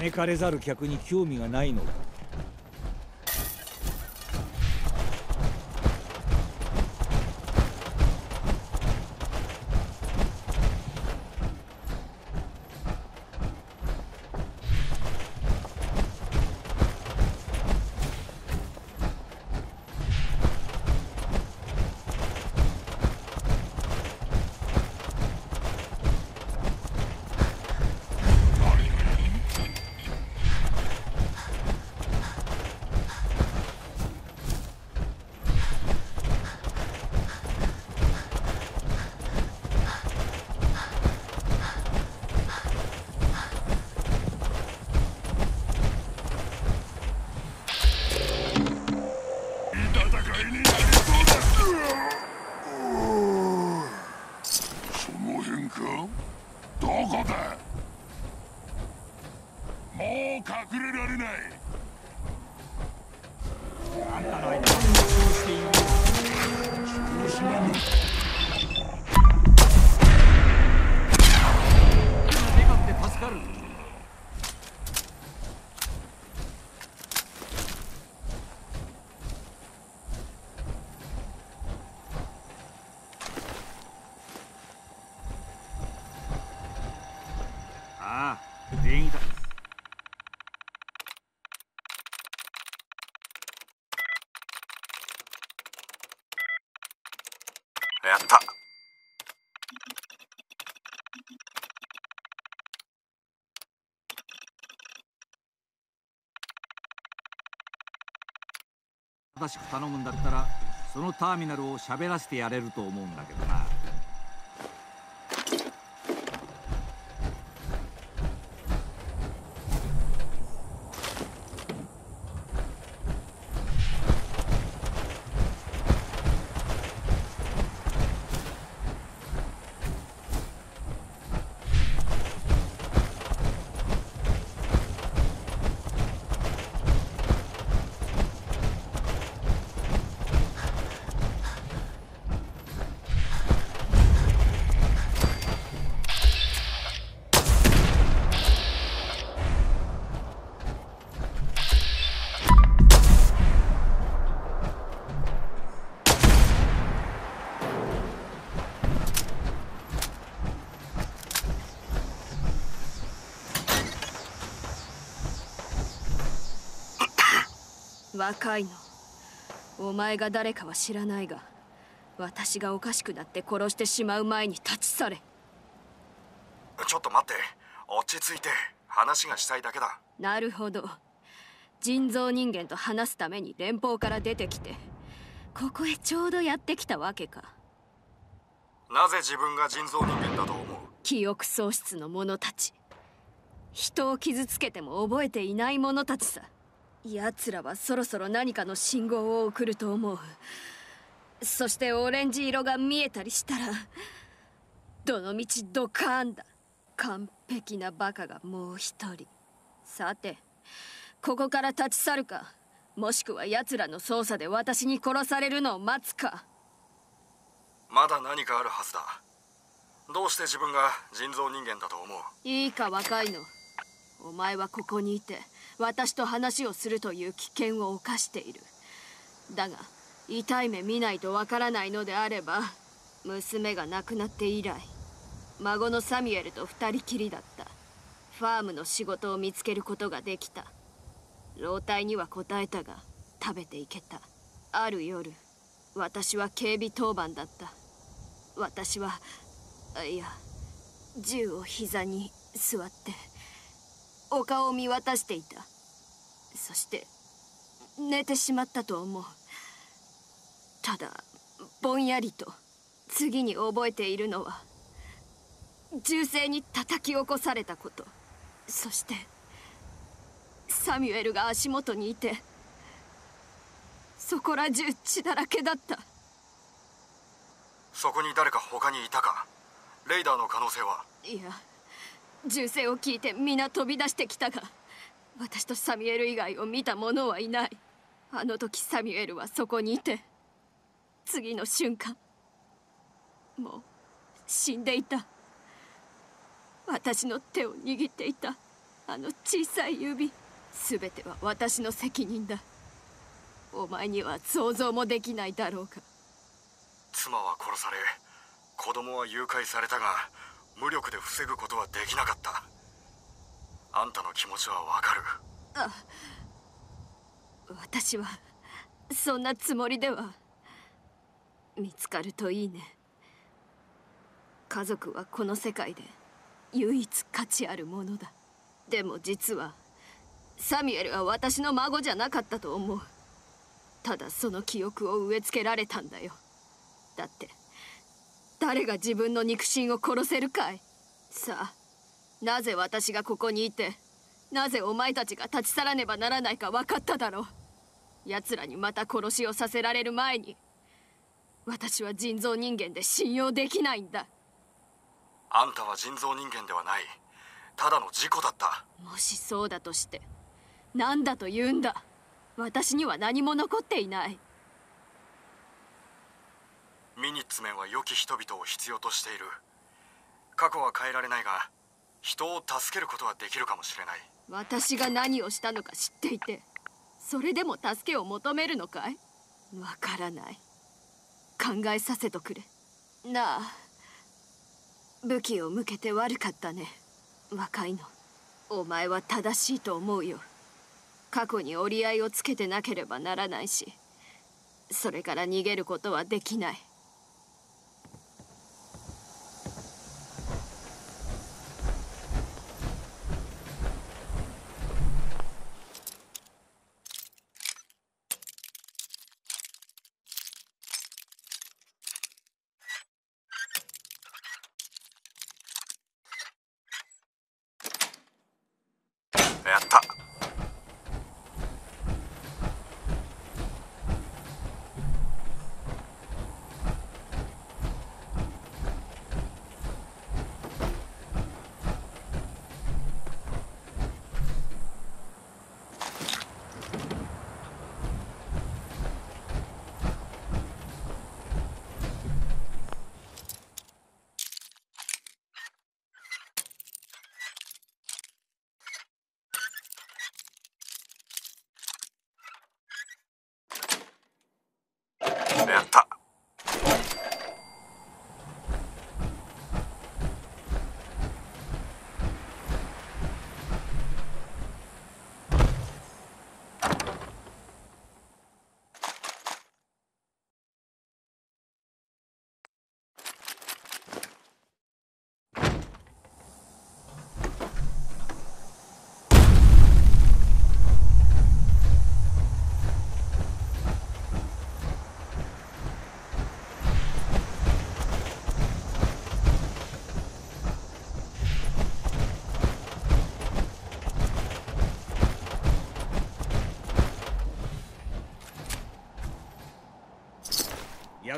招かれざる客に興味がないのか戦いになりそうだその辺かどこだもう隠れられないあんたの間にどうしている調子はのでかくて助かるああ全員だやった正しく頼むんだったらそのターミナルを喋らせてやれると思うんだけどな。若いの。お前が誰かは知らないが私がおかしくなって殺してしまう前に立ち去れ。ちょっと待って。落ち着いて。話がしたいだけだ。なるほど。人造人間と話すために連邦から出てきてここへちょうどやってきたわけか。なぜ自分が人造人間だと思う？記憶喪失の者たち。人を傷つけても覚えていない者たちさ奴らはそろそろ何かの信号を送ると思う。そしてオレンジ色が見えたりしたらどのみちドカーンだ完璧なバカがもう一人。さてここから立ち去るかもしくは奴らの捜査で私に殺されるのを待つか。まだ何かあるはずだ。どうして自分が人造人間だと思う？いいか若いの。お前はここにいて私と話をするという危険を冒している。だが痛い目見ないとわからないのであれば娘が亡くなって以来孫のサミュエルと二人きりだった。ファームの仕事を見つけることができた。老体には答えたが食べていけた。ある夜私は警備当番だった。私はいや銃を膝に座って。丘を見渡していた。そして寝てしまったと思う。ただぼんやりと次に覚えているのは銃声に叩き起こされたこと。そしてサミュエルが足元にいてそこら中血だらけだった。そこに誰か他にいたか？レイダーの可能性は？いや銃声を聞いて皆飛び出してきたが私とサミュエル以外を見た者はいない。あの時サミュエルはそこにいて次の瞬間もう死んでいた。私の手を握っていたあの小さい指全ては私の責任だ。お前には想像もできないだろうか。妻は殺され子供は誘拐されたが無力で防ぐことはできなかった。あんたの気持ちはわかる。あ私はそんなつもりでは。見つかるといいね。家族はこの世界で唯一価値あるものだ。でも実はサミュエルは私の孫じゃなかったと思う。ただその記憶を植え付けられたんだよ。だって誰が自分の肉親を殺せるかい？さあなぜ私がここにいてなぜお前たちが立ち去らねばならないか分かっただろう？奴らにまた殺しをさせられる前に私は人造人間で信用できないんだ。あんたは人造人間ではない。ただの事故だった。もしそうだとして何だと言うんだ？私には何も残っていないミニッツメンは良き人々を必要としている。過去は変えられないが人を助けることはできるかもしれない。私が何をしたのか知っていてそれでも助けを求めるのかい？わからない。考えさせとくれ。なあ武器を向けて悪かったね。若いの。お前は正しいと思うよ。過去に折り合いをつけてなければならないしそれから逃げることはできない。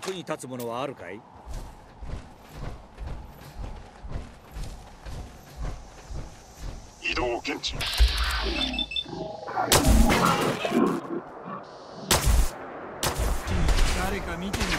役に立つものはあるかい？移動検知。誰か見てみる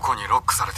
庫にロックされ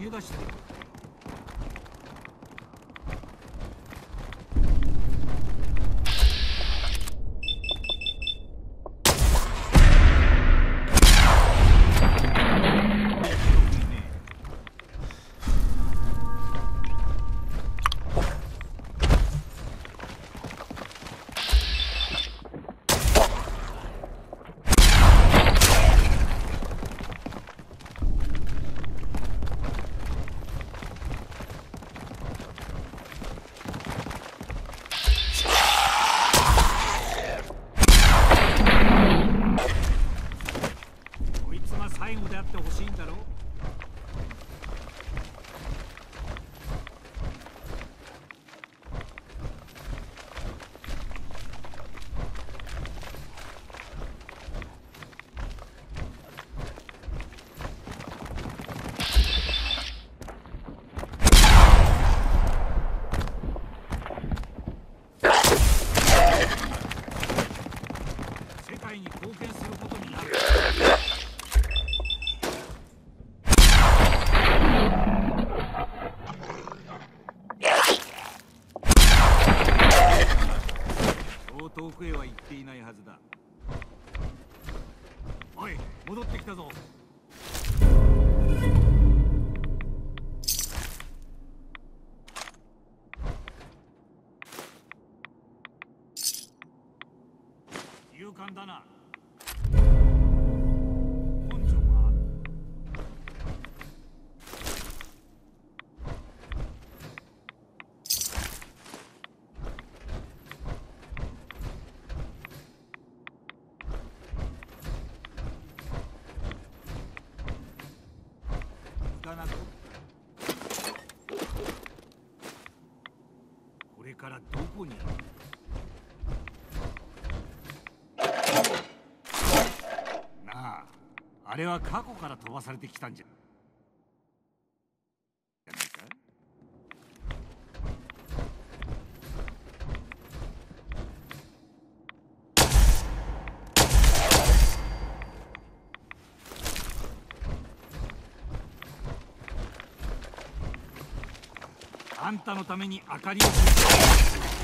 逃げ出しただな。あれは過去から飛ばされてきたんじゃ。あんたのために明かりをつけた